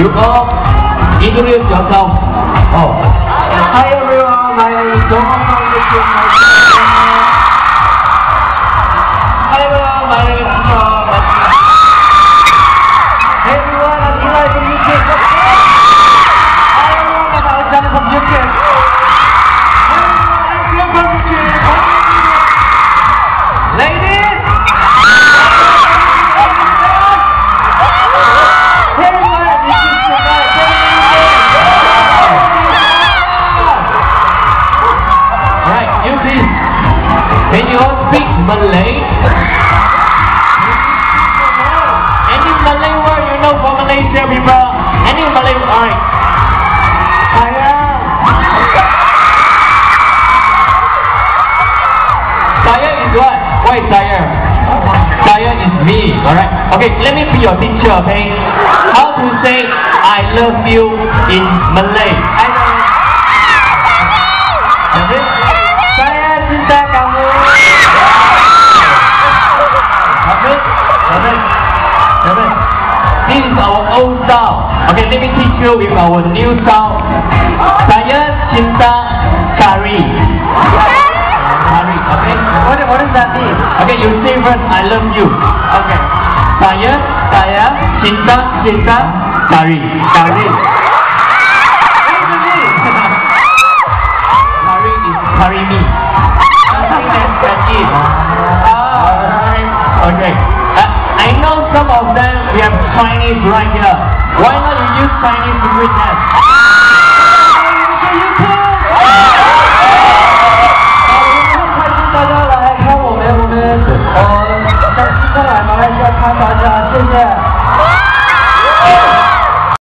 You all introduce yourself. Oh. Hi everyone, my name is Can you all speak Malay? Any Malay word you know from Malaysia people? Any Malay word? Alright. Saya. Is what? Saya is me, alright? Okay, let me be your teacher, okay? How to say I love you in Malay? I old style. Okay, let me teach you with our new style. Saya cinta kari. Kari, okay? What, what does that mean? Okay, you say first, I love you. Okay. Saya, saya cinta, cinta kari. Kari. Chinese right here. Why not you use Chinese to greet them? Thank you, 好，我们开心大家来看我们，我们呃，来马来西亚看大家，谢谢。